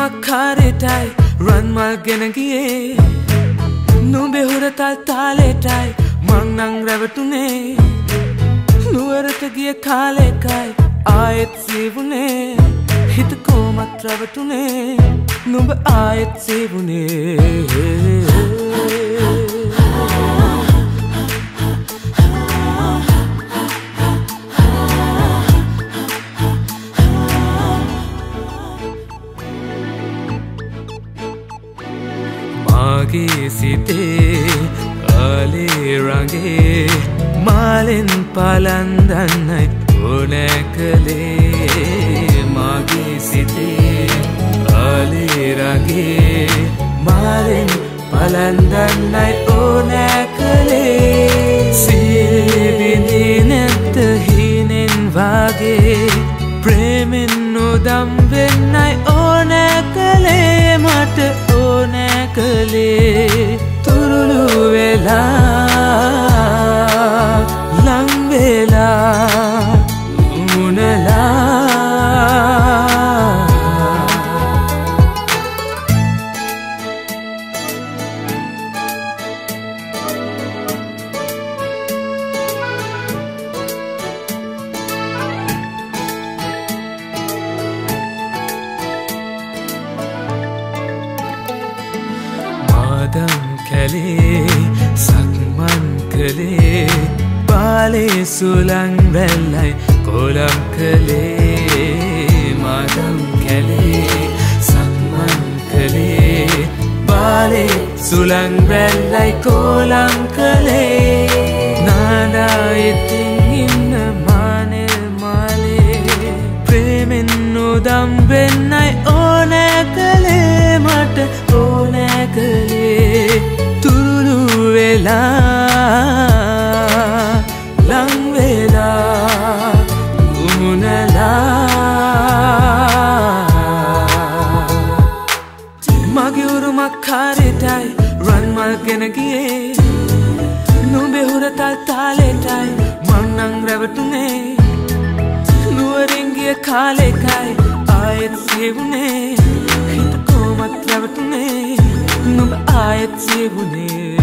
මගේ උරුමක් කාරයටයි රන්මල් ගෙන ගියේ. නුඹේ හුරතල් තාලෙටයි මංනං රැවටුනේ. නුවරට ගිය කාලෙකයි ආයෙත් සීවුනේ. හිත කෝමත් රැවටුනේ. නුඹ ආයෙත් සීවුනේ. මාගේ සිතේ අලේ රගේ මාලෙන් පලන්දන්නයි ඕනෑ කළේ මාගේ සිතේ අලේ රගේ මාලෙන් පලන්දන්නයි ඕනෑ කළේ සේවිඳී නැත්ත හිනෙන් වගේ ප්‍රේමෙන් නොදම් වෙන්නයි ඕනෑ කළේ මට. කළේ පාදම් කැලේ සක්මන් කළේ පාලේ සුලං වැල්ලයි කොලම් කළේ මාදම් කැලේ සක්මන් කළේ පාලේ සුලං වැල්ලයි කොලම් කළේ. නාඩායිතින් ඉන්න මානෙල් මාලේ ප්‍රේමෙන් නොදම් වෙන්නයි උරුමක් කාරයටයි රන්මල් ගෙන ගියේ. නුඹේ හුරතල් තාලෙටයි මංනං රැවටුනේ. නුවරින්ගිය කාලෙකයි ආයෙත් සේවුනේ හිත කෝමත් රැවටුනේ. නුඹ ආයෙත් සේවුනේ